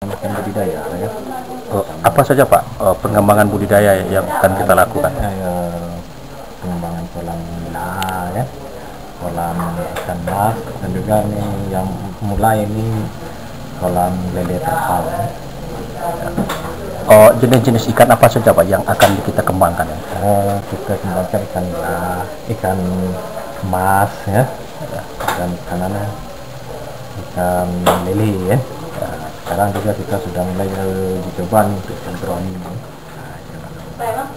melakukan budidaya ya. Oh, apa saja Pak eh, pengembangan budidaya yang akan kita lakukan? Ya, pengembangan kolam nila ya, kolam ikan mas dan juga nih yang mulai ini kolam lele terpal. Ya. Oh, jenis-jenis ikan apa saja Pak yang akan kita kembangkan? Eh, kita kembangkan ikan nila, ikan emas ya, dan ikan ikan lele ya. Sekarang juga kita sudah mulai eh, dicoba nih untuk. Nah, jangan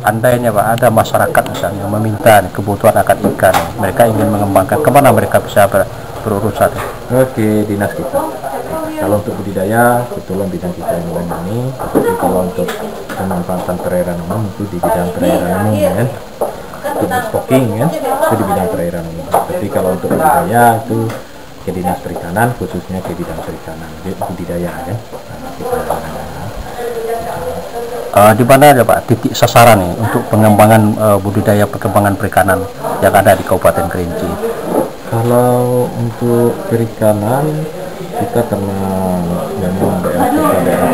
Andainya Pak ada masyarakat misalnya yang meminta nih, kebutuhan akan ikan, mereka ingin mengembangkan, ke mana mereka bisa ber- berurusan? Oke, dinas kita. Kalau untuk budidaya, kebetulan bidang kita yang menangani. Tapi kalau untuk pemanfaatan perairan umum itu di bidang perairan umum ya. Untuk stocking ya, itu di bidang perairan umum. Tapi kalau untuk budidaya itu ke dinas perikanan, khususnya ke bidang perikanan, budidaya ya. Nah, kita Eh, di mana ada Pak titik sasaran nih untuk pengembangan eh, budidaya perkembangan perikanan yang ada di Kabupaten Kerinci? Kalau untuk perikanan kita karena memang daerah kita daerah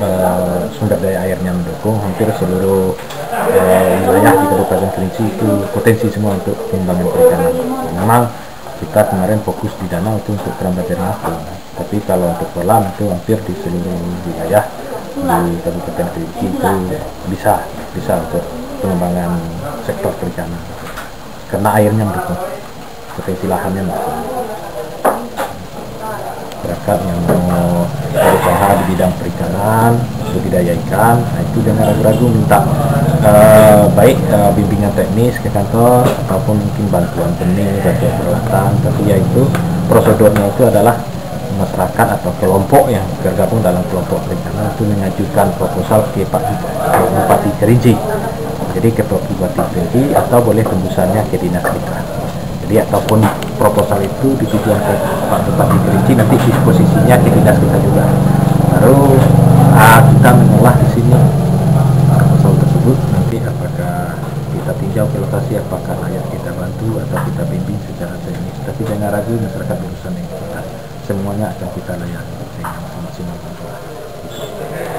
eh, sumber daya airnya mendukung hampir seluruh eh, wilayah di Kabupaten Kerinci itu potensi semua untuk pengembangan perikanan. Memang kita kemarin fokus di danau itu untuk keramba ternakku. Tapi kalau untuk kolam itu hampir di seluruh wilayah di Kabupaten Kerinci itu bisa bisa untuk pengembangan sektor perikanan karena airnya mendukung potensi lahannya mendukung masyarakat yang mau berusaha di bidang perikanan budidaya ikan nah itu jangan ragu-ragu minta eh, baik eh, bimbingan teknis ke kantor ataupun mungkin bantuan benih bantuan peralatan tapi ya itu prosedurnya itu adalah masyarakat atau kelompok yang tergabung dalam kelompok perikanan itu mengajukan proposal ke Pak Bupati Kerinci. Jadi ke Bupati Kerinci atau boleh tembusannya ke dinas kita jadi ataupun proposal itu ditujukan ke Pak Bupati Kerinci nanti disposisinya ke dinas kita juga. Baru ah, kita mengolah di sini itu atau kita bimbing secara teknis. Tapi jangan ragu masyarakat berusaha dengan kita semuanya akan kita layani dengan semaksimal mungkin.